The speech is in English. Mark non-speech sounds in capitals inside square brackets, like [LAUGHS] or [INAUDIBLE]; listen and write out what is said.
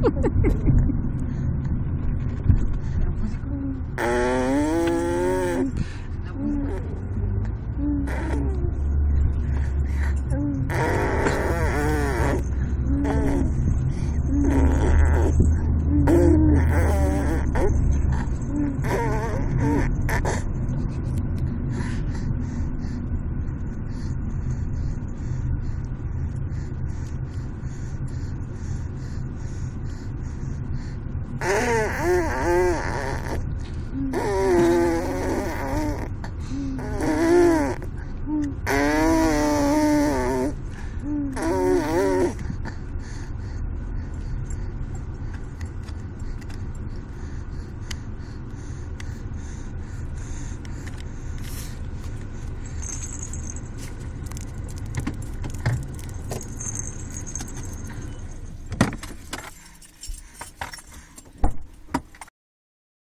Ha ha ha. Ah! [LAUGHS]